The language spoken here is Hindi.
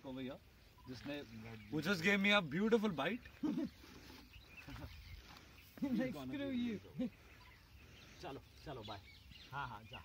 shark over here जिसने who just gave me a beautiful bite screw you. चलो चलो बाय हाँ हाँ जा